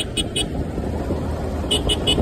Hee hee hee.